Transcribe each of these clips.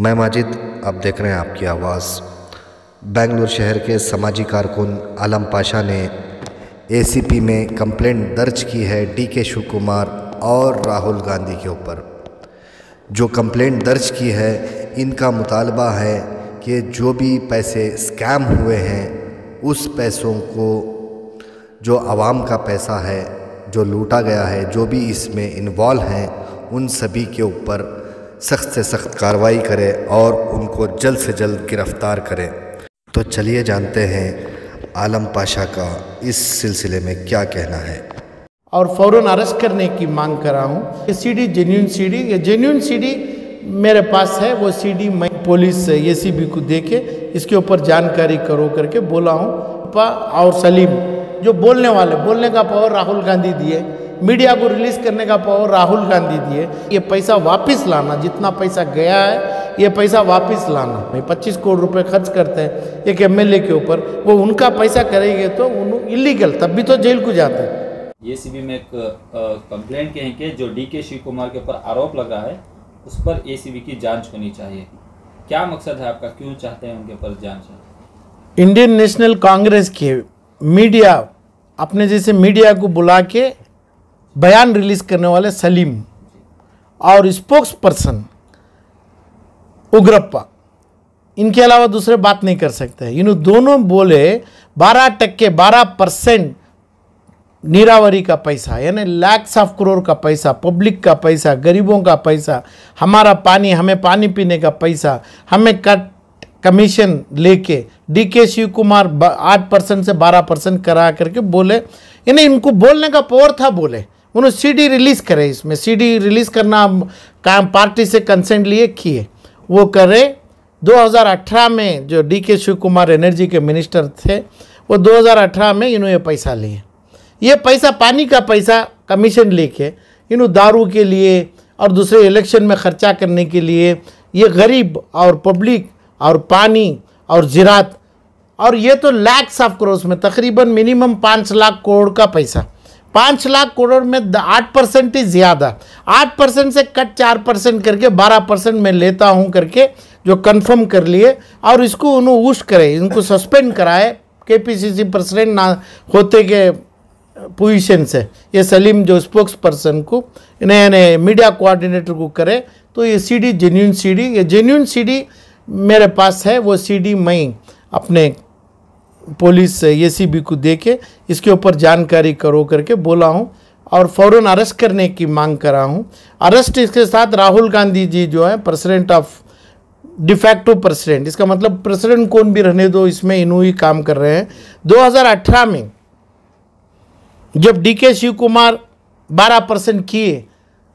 मैं माजिद, आप देख रहे हैं आपकी आवाज़। बेंगलुरु शहर के समाजी कारकुन आलम पाशा ने एसीपी में कंप्लेंट दर्ज की है डी के शिव कुमार और राहुल गांधी के ऊपर। जो कंप्लेंट दर्ज की है, इनका मुतालबा है कि जो भी पैसे स्कैम हुए हैं, उस पैसों को, जो आवाम का पैसा है, जो लूटा गया है, जो भी इसमें इन्वॉल्व हैं, उन सभी के ऊपर सख्त से सख्त कार्रवाई करें और उनको जल्द से जल्द गिरफ़्तार करें। तो चलिए जानते हैं आलम पाशा का इस सिलसिले में क्या कहना है। और फ़ौरन अरेस्ट करने की मांग कर रहा हूँ। ये सी डी जेन्यून सीडी ये जेन्यून सीडी मेरे पास है, वो सी डी मैं पुलिस एसीबी को दे के इसके ऊपर जानकारी करो करके बोला हूँ। और सलीम, जो बोलने वाले, बोलने का पावर राहुल गांधी दिए मीडिया को रिलीज़ करने का पावर राहुल गांधी दिए ये पैसा वापस लाना जितना पैसा गया है ये पैसा वापस लाना। भाई पच्चीस करोड़ रुपए खर्च करते हैं एक एमएलए के ऊपर। वो उनका पैसा करेंगे तो उन इलीगल तब भी तो जेल को जाते हैं। ये सी में एक कंप्लेंट के हैं कि जो डी के शिव कुमार के ऊपर आरोप लगा है उस पर ए की जाँच होनी चाहिए। क्या मकसद है आपका? क्यों चाहते हैं उनके ऊपर जाँच? इंडियन नेशनल कांग्रेस के मीडिया अपने जैसे मीडिया को बुला के बयान रिलीज़ करने वाले सलीम और स्पोक्स पर्सन उग्रप्पा। इनके अलावा दूसरे बात नहीं कर सकते। इन दोनों बोले 12 टक्के 12 परसेंट नीरावरी का पैसा, यानी लैक्स ऑफ़ करोड़ का पैसा पब्लिक का पैसा, गरीबों का पैसा, हमारा पानी, हमें पानी पीने का पैसा, हमें कट कमीशन लेके डी के शिव कुमार आठ परसेंट से बारह परसेंट करा करके बोले। यानी इनको बोलने का पावर था बोले। उन्होंने सीडी रिलीज़ करे इसमें। सीडी रिलीज़ करना काम पार्टी से कंसेंट लिए किए। वो करे। 2018 में जो D K Shiva Kumar energy के मिनिस्टर थे, वो 2018 में इन्होंने पैसा लिए। ये पैसा पानी का पैसा कमीशन लेके, इन्हों दारू के लिए और दूसरे इलेक्शन में खर्चा करने के लिए ये गरीब और पब्लिक और पानी और ज़रात और ये तो लैक्स ऑफ़ करोड़ में, तकरीबन मिनिमम पाँच लाख करोड़ का पैसा। पाँच लाख करोड़ में आठ परसेंट ही ज़्यादा। आठ परसेंट से कट चार परसेंट करके, बारह परसेंट मैं लेता हूँ करके, जो कंफर्म कर लिए, और इसको उन्होंने उश करे, इनको सस्पेंड कराए के पी प्रेसिडेंट ना होते के पोजीशन से। ये सलीम जो स्पोक्स पर्सन को इन्हें मीडिया कोऑर्डिनेटर को करे तो ये C D genuine C D ये जेन्यून सी मेरे पास है, वो सी डी मैं अपने पुलिस ए को दे के इसके ऊपर जानकारी करो करके बोला हूँ और फ़ौरन अरेस्ट करने की मांग करा हूँ। अरेस्ट इसके साथ राहुल गांधी जी जो है प्रेसिडेंट ऑफ़ डिफैक्टो प्रेसिडेंट इसका मतलब प्रेसिडेंट कौन भी रहने दो, इसमें इन्हों ही काम कर रहे हैं। 2018 में जब D K Shiv Kumar 12 percent किए,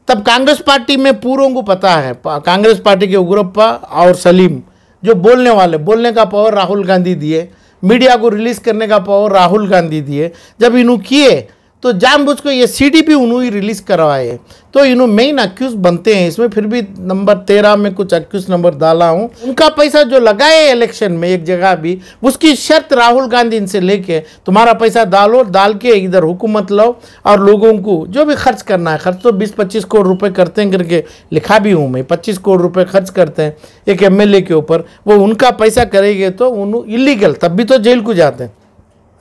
तब कांग्रेस पार्टी में पूरों को पता है कांग्रेस पार्टी के उग्रप्पा और सलीम जो बोलने वाले, बोलने का पावर राहुल गांधी दिए। मीडिया को रिलीज़ करने का पावर राहुल गांधी दिए जब इन्हों किए तो जानबूझ को ये सी डी भी उन्होंने रिलीज़ करवाए तो इन्हों मेन अक्यूज़ बनते हैं। इसमें फिर भी नंबर तेरह में कुछ अक्यूज़ नंबर डाला हूँ। उनका पैसा जो लगाए इलेक्शन में एक जगह भी, उसकी शर्त राहुल गांधी इनसे लेके, तुम्हारा पैसा डालो, डाल के इधर हुकूमत लो और लोगों को जो भी खर्च करना है, खर्च तो बीस पच्चीस करोड़ रुपये करते हैं करके लिखा भी हूँ मैं, पच्चीस करोड़ रुपये खर्च करते हैं एक एमएलए के ऊपर। वो उनका पैसा करेंगे तो उन इलीगल तब भी तो जेल को जाते हैं।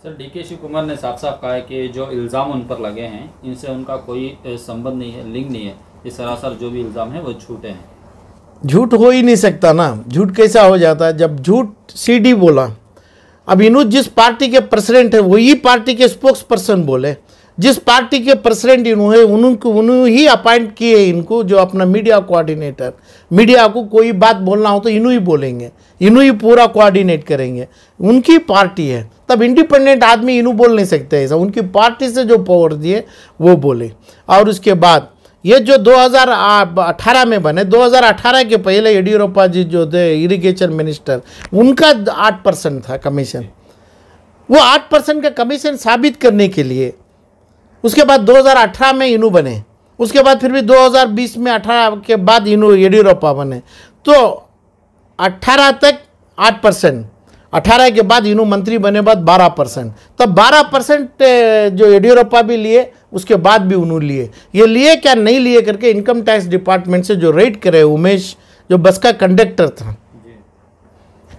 Sir, D K Shiv Kumar ने साफ़ साफ़ कहा है कि जो इल्ज़ाम उन पर लगे हैं, इनसे उनका कोई संबंध नहीं है लिंक नहीं है। ये सरासर जो भी इल्ज़ाम है, वो झूठे हैं। झूठ हो ही नहीं सकता ना। झूठ कैसा हो जाता है? जब झूठ सीडी बोला, अब इनू जिस पार्टी के प्रेसिडेंट है, वही पार्टी के स्पोक्स पर्सन बोले। जिस पार्टी के प्रेसिडेंट इन्होंने उनको उन्होंने ही अपॉइंट किए इनको जो अपना मीडिया कोऑर्डिनेटर मीडिया को कोई बात बोलना हो तो इन्हों ही बोलेंगे, इन्हों ही पूरा कोऑर्डिनेट करेंगे। उनकी पार्टी है, तब इंडिपेंडेंट आदमी इन्हों बोल नहीं सकते ऐसा उनकी पार्टी से जो पावर दिए, वो बोले। और उसके बाद, ये जो 2018 में बने 2018 के पहले येडियुरप्पा जी जो थे इरिगेशन मिनिस्टर उनका आठ परसेंट था कमीशन वो आठ परसेंट का कमीशन साबित करने के लिए उसके बाद 2018 में इनू बने। उसके बाद फिर भी 2020 में 18 के बाद इनू येडियुरप्पा बने। तो 18 तक 8 परसेंट, अठारह के बाद इनू मंत्री बने, बाद बारह परसेंट। तब बारह परसेंट जो येडियुरप्पा भी लिए, उसके बाद भी उन्होंने लिए। ये लिए क्या नहीं लिए करके इनकम टैक्स डिपार्टमेंट से जो रेड करे उमेश, जो बस का कंडक्टर था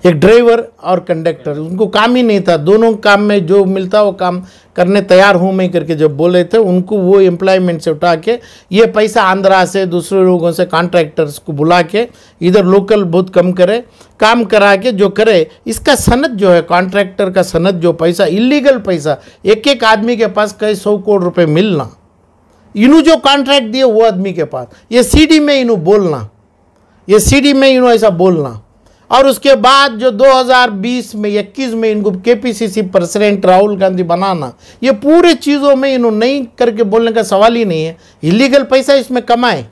एक ड्राइवर और कंडक्टर उनको काम ही नहीं था। दोनों काम में जो मिलता, वो काम करने तैयार हूँ मैं करके जब बोले थे, उनको वो एम्प्लॉयमेंट से उठा के, ये पैसा आंध्रा से, दूसरे लोगों से कॉन्ट्रैक्टर्स को बुला के, इधर लोकल बहुत कम करे, काम करा के जो करे, इसका सनद जो है कॉन्ट्रैक्टर का सनद जो पैसा इलीगल पैसा एक एक आदमी के पास कई सौ करोड़ रुपये मिलना। इन्हों जो कॉन्ट्रैक्ट दिए, वो आदमी के पास। ये सीडी में इन्हों बोलना। ये सीडी में इन्हों ऐसा बोलना। और उसके बाद जो 2020 में 21 में इनको केपीसीसी प्रेसिडेंट राहुल गांधी बनाना, ये पूरे चीज़ों में इन्होंने नहीं करके बोलने का सवाल ही नहीं है। इलीगल पैसा इसमें कमाए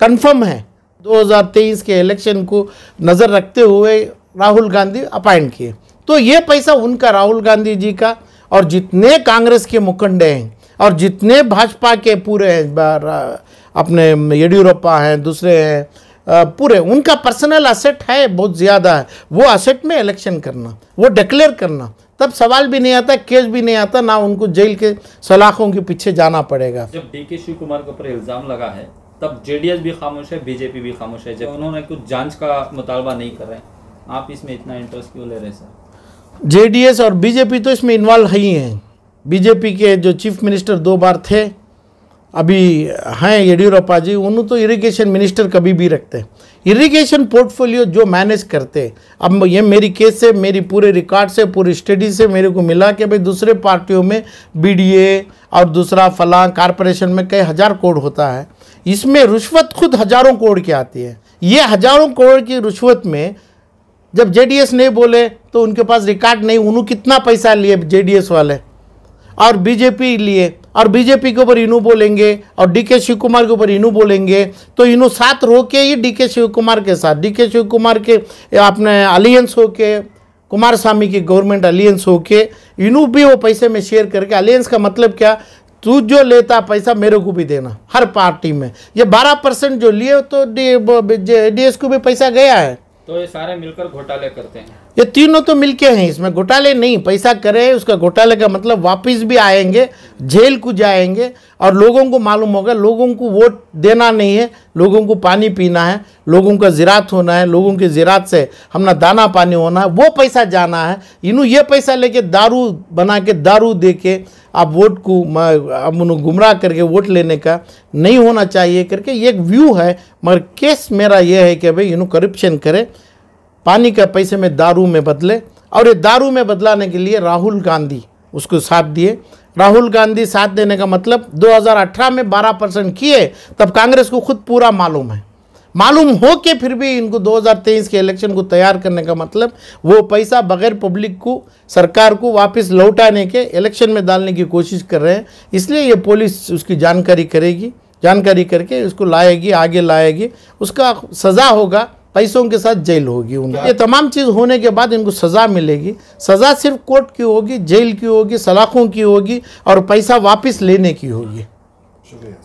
कंफर्म है। 2023 के इलेक्शन को नज़र रखते हुए राहुल गांधी अपॉइंट किए। तो ये पैसा उनका राहुल गांधी जी का, और जितने कांग्रेस के मुखंडे हैं, और जितने भाजपा के पूरे हैं अपने येडियुरप्पा हैं, दूसरे हैं पूरे उनका पर्सनल असेट है बहुत ज़्यादा है। वो असेट में इलेक्शन करना वो डिक्लेयर करना। तब सवाल भी नहीं आता केस भी नहीं आता ना उनको जेल के सलाखों के पीछे जाना पड़ेगा। जब डी के शिव कुमार के ऊपर इल्ज़ाम लगा है तब जेडीएस भी खामोश है बीजेपी भी खामोश है जब उन्होंने कुछ जाँच का मुतालबा नहीं कर रहे आप इसमें इतना इंटरेस्ट क्यों ले रहे हैं सर जेडीएस और बीजेपी तो इसमें इन्वॉल्व है ही हैं। बीजेपी के जो चीफ मिनिस्टर दो बार थे अभी हैं येडियुरप्पा जी उन्होंने तो इरिगेशन मिनिस्टर कभी भी रखते हैं। इरिगेशन पोर्टफोलियो जो मैनेज करते हैं, अब ये मेरी केस से, मेरी पूरे रिकॉर्ड से, पूरी स्टडी से मेरे को मिला कि भाई दूसरे पार्टियों में बीडीए और दूसरा फलां कारपोरेशन में कई हज़ार कोड होता है। इसमें रिश्वत खुद हज़ारों कोड़ की आती है। ये हज़ारों करोड़ की रिश्वत में जब जेडीएस नहीं बोले तो उनके पास रिकॉर्ड नहीं, उन्होंने कितना पैसा लिए जेडीएस वाले? और बीजेपी लिए? और बीजेपी के ऊपर इनू बोलेंगे और डी के शिव कुमार के ऊपर इनू बोलेंगे। तो इनू साथ रो के ही डी के शिव कुमार के साथ। डी के शिव कुमार के अपने अलियंस हो के कुमार स्वामी की गवर्नमेंट अलियंस हो के इनू भी वो पैसे में शेयर करके अलियंस का मतलब क्या? तू जो लेता पैसा मेरे को भी देना, हर पार्टी में। ये बारह परसेंट जो लिए तो डी एस को भी पैसा गया है। तो ये सारे मिलकर घोटाले करते हैं। ये तीनों तो मिलके हैं, इसमें घोटाले नहीं, पैसा करे, उसका घोटाले का मतलब वापस भी आएँगे, जेल को जाएँगे, और लोगों को मालूम होगा, लोगों को वोट देना नहीं है, लोगों को पानी पीना है, लोगों का ज़िरात होना है, लोगों के ज़िरात से हमना दाना पानी होना है, वो पैसा जाना है, इन्हों ये पैसा लेके दारू बना के, दारू दे के आप वोट को अब उन्हें गुमराह करके वोट लेने का नहीं होना चाहिए करके, ये एक व्यू है, मगर केस मेरा ये है कि भाई इन्हों करप्शन करे पानी का पैसे में दारू में बदले और ये दारू में बदलाने के लिए राहुल गांधी उसको साथ दिए। राहुल गांधी साथ देने का मतलब 2018 में 12 परसेंट किए, तब कांग्रेस को खुद पूरा मालूम है। मालूम हो के फिर भी इनको 2023 के इलेक्शन को तैयार करने का मतलब वो पैसा बगैर पब्लिक को, सरकार को वापस लौटाने के इलेक्शन में डालने की कोशिश कर रहे हैं। इसलिए ये पुलिस उसकी जानकारी करेगी, जानकारी करके उसको लाएगी, आगे लाएगी। उसका सज़ा होगा। पैसों के साथ जेल होगी उनको। ये तमाम चीज़ होने के बाद इनको सज़ा मिलेगी। सज़ा सिर्फ़ कोर्ट की होगी, जेल की होगी, सलाखों की होगी और पैसा वापस लेने की होगी। शुक्रिया